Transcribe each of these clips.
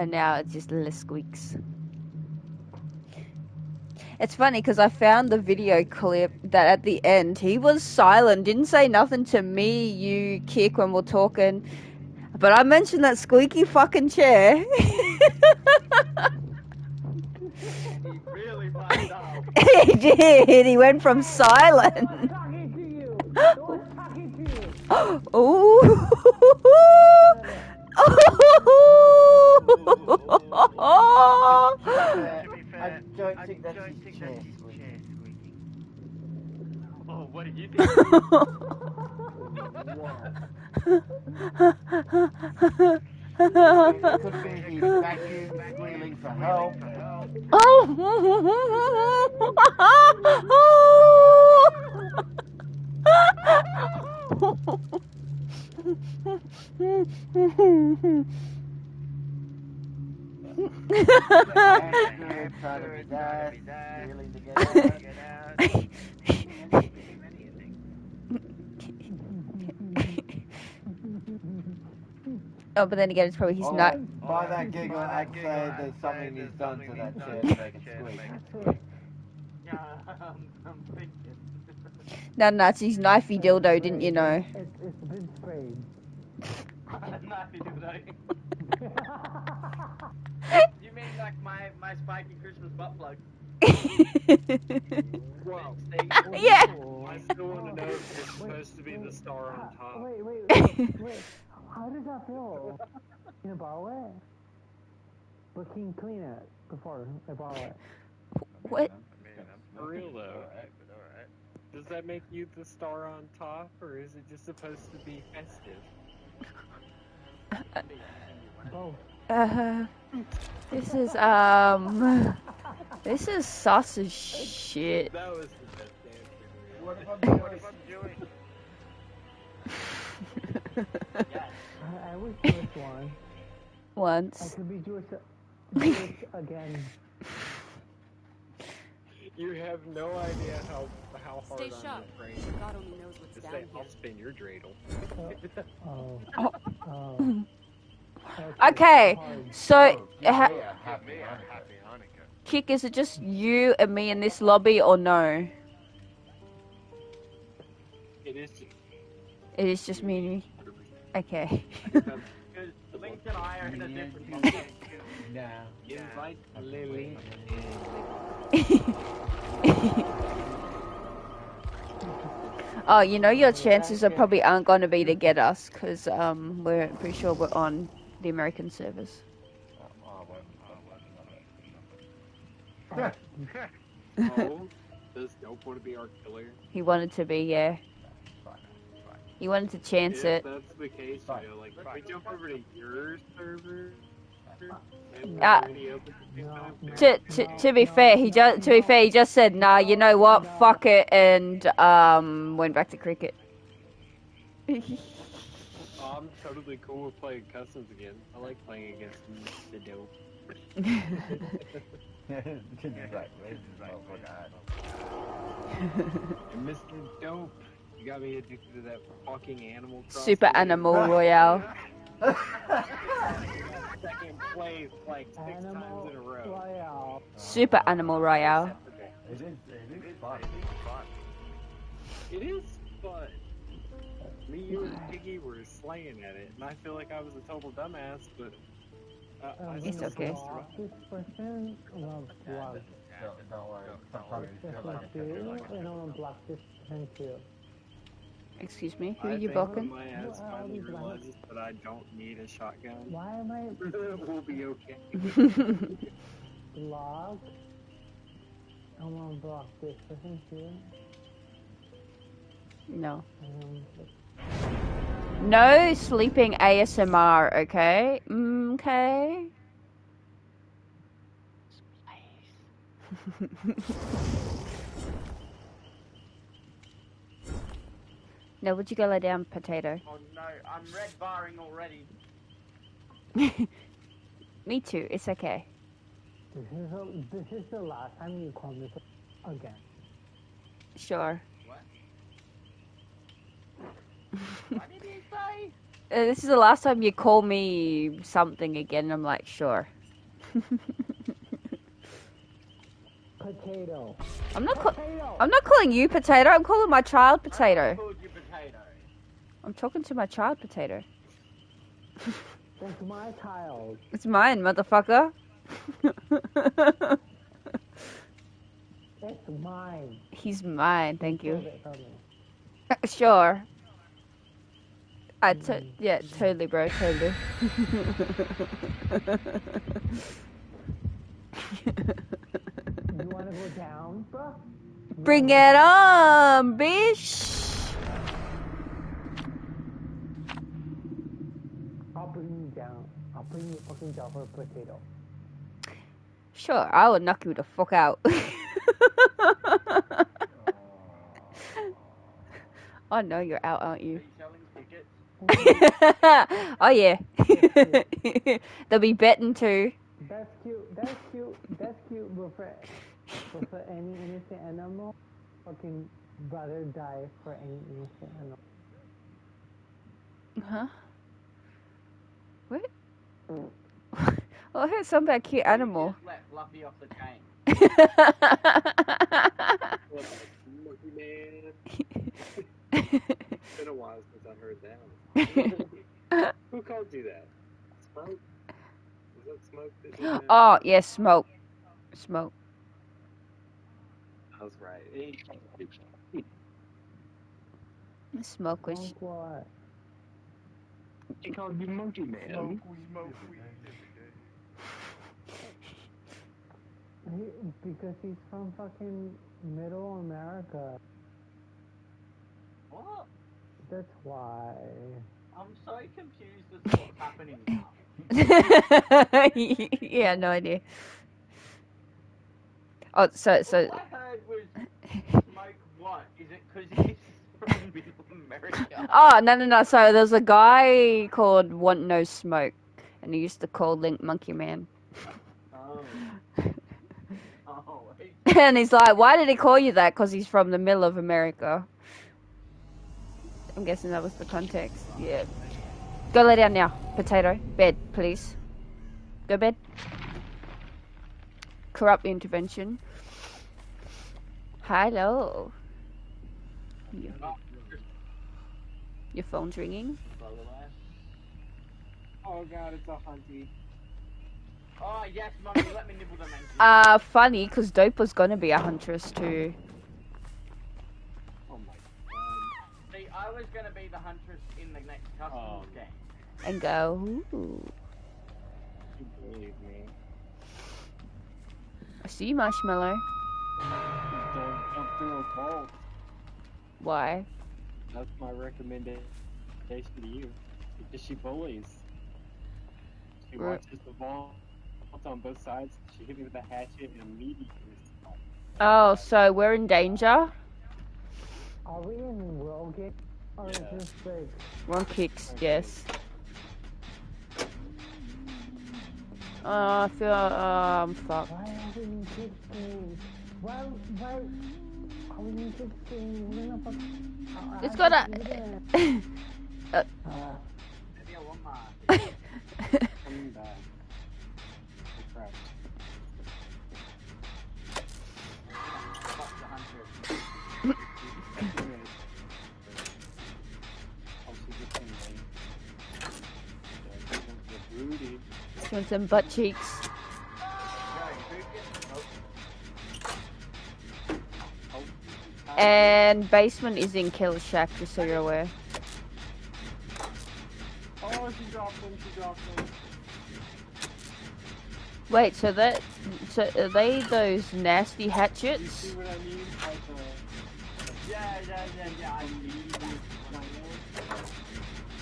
And now it's just little squeaks. It's funny because I found the video clip that at the end he was silent, didn't say nothing to me, you, Kick, when we're talking. But I mentioned that squeaky fucking chair. He really fucked up. he did. He went from silent. talking to you. Who's talking to you? Ooh. To be fair, I don't think that's his chair squeaking. Oh, what do you think? It could be the vacuum squealing for help. Andrew trying to be dad, squealing to get out. Get out. Oh, but then again, it's probably he's Oh, not. By that giggle, I'd say there's something he's done to that chair to make it squeak. Yeah, I'm, I'm. Now Nazi's knifey dildo, didn't you know? It's, it's been sprayed. Not you, You mean like my, my spiky Christmas butt plug? Well, yeah. I still want to know if it's supposed to be the star on uh, top. Wait, wait, wait, wait. How does that feel? In a borrow it? But can you clean it before I borrow it? What? For real though, does that make you the star on top, or is it just supposed to be festive? Both. Uh, this is um, this is sausage shit. That was the best answer. What if I'm What if I'm doing? I, I was Jewish one. I Once. could be Jewish, Jewish again. You have no idea how how hard Stay I'm sharp. refraining. God only knows what's Just down say, here. I'll spin your dreidel. Oh. Oh. Oh. Okay, so ha- yeah, happy Hanukkah. kick is it just you and me in this lobby or no? It is just It is just me and you. Okay. Link and I are in a different location. No. invite Lily. oh, you know your chances are probably aren't going to be to get us because um we're pretty sure we're on the American servers. Oh, does Dope want to be our killer? He wanted to be, yeah. He wanted to chance if it. that's the case, you know, like, if we jump over to your server, Uh, we open the No, no, To, to, to be fair, he just to be fair, he just said, "Nah, you know what? Fuck it," and um went back to cricket. Oh, I'm totally cool with playing customs again. I like playing against the dope. And Mr. Dope, you got me addicted to that fucking animal. Super Crossing. Animal Royale. Second place like six times in a row. Royale. Super Animal Royale. It is, it is fun. It is fun. Me, you, and Piggy were slaying at it, and I feel like I was a total dumbass, but uh, I Um, It's okay. block This person, I'm gonna block Don't, don't worry. Sometimes this you like too, and I'm block this person too. Excuse me, who I are you think blocking? when my ass Well, I finally was realizes that I don't need a shotgun, Why am I we'll be okay. block? I'm gonna block this person too. no. Um, No sleeping ASMR, okay? Okay. no, would you go lay down, potato? Oh no, I'm red barring already. Me too, it's okay. this is the, this is the last time you call me again. Sure. What? what did he say? Uh, this is the last time you call me something again. I'm like, sure. Potato. I'm not. Potato. I'm not calling you potato. I'm calling my child potato. I called you potato. I'm talking to my child potato. That's my child. It's mine, motherfucker. It's mine. He's mine. Thank you. Prove it for me. Sure. I to- mm. yeah, totally, bro, totally. You wanna go down, bro? Bring it on, bitch. I'll bring you down. I'll bring you fucking down for a potato. Sure, I would knock you the fuck out. oh no, you're out, aren't you? You selling tickets? oh yeah. They'll be betting too. That's cute. That's cute. That's cute. But for, but for any innocent animal, fucking brother die for any innocent animal. Huh? What? well, mm. oh, I heard something about cute animal. Just let Fluffy off the chain. What, Man? It's been a while since I heard that. Who called you that? Smoke? Was that Smoke that oh, yes, smoke. Smoke. I was right. He- Smoke was. Like what? He called you Monkey Man. He, because he's from fucking Middle America. What? That's why. I'm so confused as to what's happening now. yeah, no idea. Oh, so so All I heard was smoke what? Is it because he's from Middle America? Oh no no no! So there's a guy called Want No Smoke, and he used to call Link Monkey Man. Oh. Oh, he- and he's like, "Why did he call you that? Because he's from the middle of America." I'm guessing that was the context. Yeah. Go lay down now, potato. Bed, please. Go bed. Corrupt intervention. Hello. Your, oh, your phone's ringing. by the. Oh god, it's a hunty. Oh, yes, Mummy, let me nibble the monkey. Uh, funny, because Dope was gonna be a huntress too. See, I was going to be the huntress in the next customs Oh. game. And go, ooh. You believe me. I see Marshmallow. Don't jump through a vault. Why? That's my recommendation to you. Because she bullies. She Right. watches the vault on both sides. She hit me with a hatchet and immediately. Oh, so we're in danger? Are we in Rogan? Or is Yeah. this like We're on kicks, yes. Oh, I feel, oh, I'm fucked. why are we in sixteen? Why why are we in sixteen? We're gonna uh, It's I got a- Uh, Just want some butt cheeks. And basement is in Kill Shack, just so you're aware. Oh, she dropped him, she dropped him. Wait, so that, so are they those nasty hatchets? I mean? Like Yeah, yeah, yeah, yeah, I need the plan.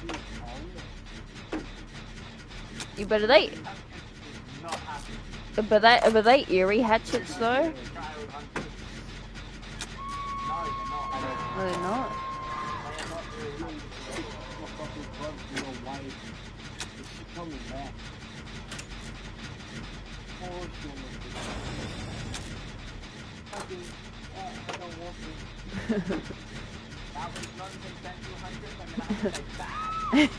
She's on it. But are they, but they, but they eerie hatchets though? No, they're not.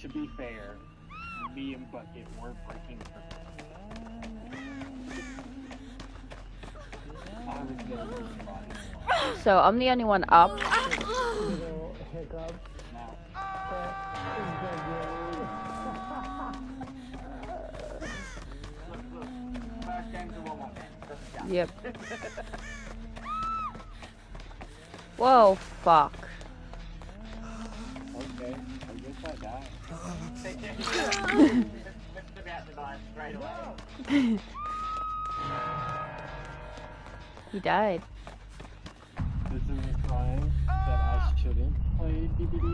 To be fair, me and Bucket were breaking her. I was gonna be spotting So I'm the only one up. yep. Whoa, now. Look, look. First game's a 1 1 man. Doesn't count. Yep. Whoa, fuck. Okay, I guess I died. Just about to die straight away. He died. This is a sign that I shouldn't play DBD.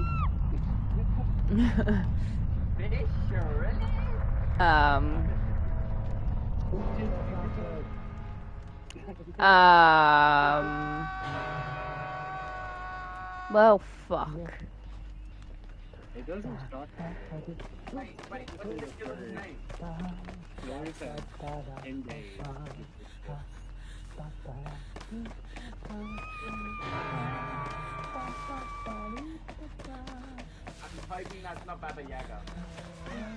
Fish, really? um. Um. Well, fuck. It doesn't me. Wait, wait, what's the killer's name? 10 days. I'm hoping that's not Baba Yaga.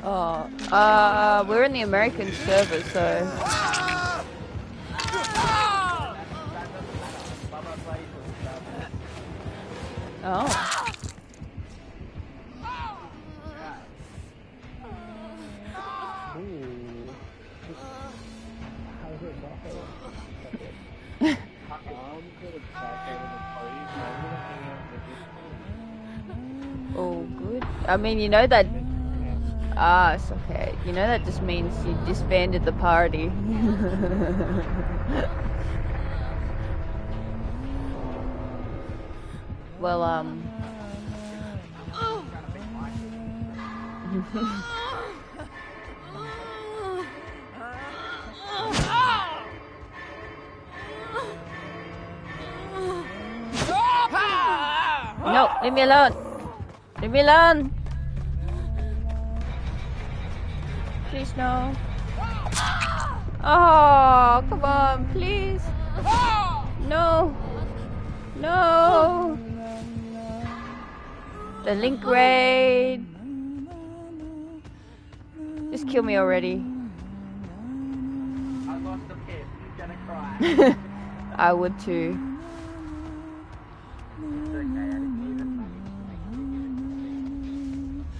Oh, uh, we're in the American server, so. Oh. I mean, you know that. Ah, it's okay. You know that just means you disbanded the party. well, um. no, leave me alone. Leave me alone. Please no. Oh, come on, please. No. No. The link raid. Just kill me already. I lost a pip. Gonna cry. I would too.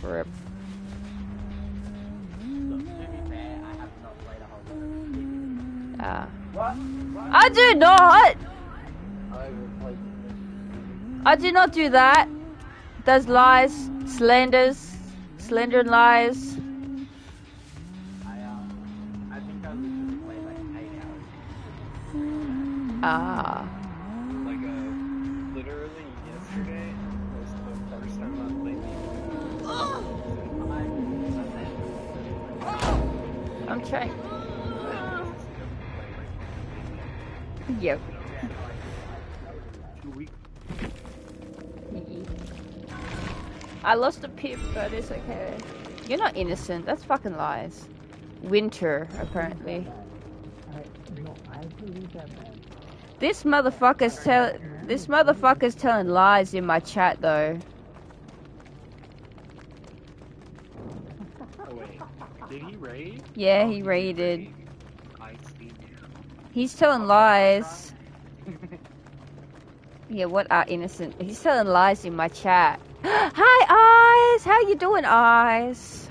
Rip. I do not. I will play this. I do not do that. Does lies, slanders, slender and lies. I, I think I literally played like 8 hours. Ah. Like, uh, literally yesterday was the first time I played I'm trying. Yep. I lost a pip, but it's okay. You're not innocent. That's fucking lies. Winter, apparently. I, no, I believe that man. This motherfucker's tell. This motherfucker's telling lies in my chat, though. Oh, wait. Did he raid? Yeah, he raided. He's telling lies. Yeah, what are innocent? He's telling lies in my chat. Hi, Eyes! How you doing, Eyes?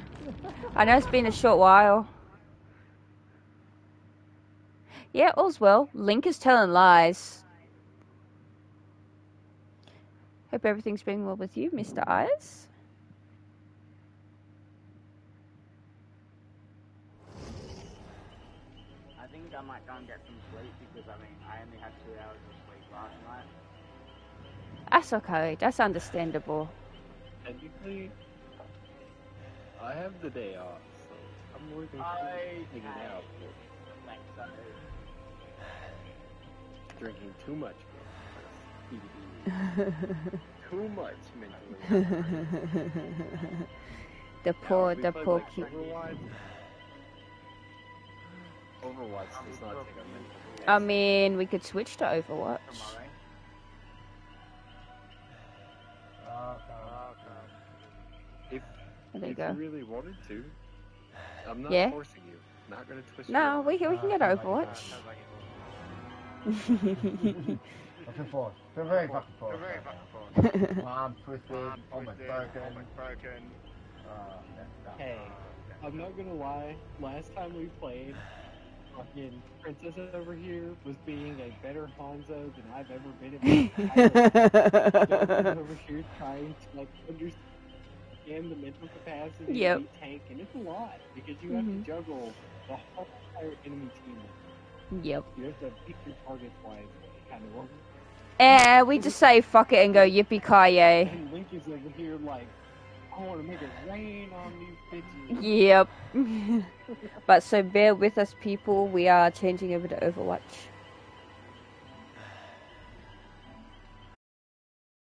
I know it's been a short while. Yeah, all's well. Link is telling lies. Hope everything's been well with you, Mr. Eyes. I think I might go and get some sleep because, I mean, I only had 2 hours of sleep last night. That's okay. That's understandable. technically, I have the day off, so I'm more than I hanging out, Like, so, drinking too much. bro. too much mentally. the poor, if we the poor like, kid. Overwatch. Overwatch does not take a mental. I mean, we could switch to Overwatch. There you if go. you really wanted to, I'm not Yeah. forcing you. Not gonna twist. No, we can, we can get Overwatch. Sounds like it. I feel forced. I feel very fucking You're very fucking forced. now. Arm twisted, Arm almost broken. almost broken. Uh. Hey, I'm not gonna lie. Last time we played, fucking Princess over here was being a better Hanzo than I've ever been in my life. over here trying to like understand the mental capacity Yep. the tank, and it's a lot because you have Mhm. to juggle the whole entire enemy team. yep. You have to pick your targets wisely, kind of. work. And we just say fuck it and go yippee ki yay. And Link is over here like, I want to make it rain on these bitches. Yep. but so bear with us, people. We are changing over to Overwatch.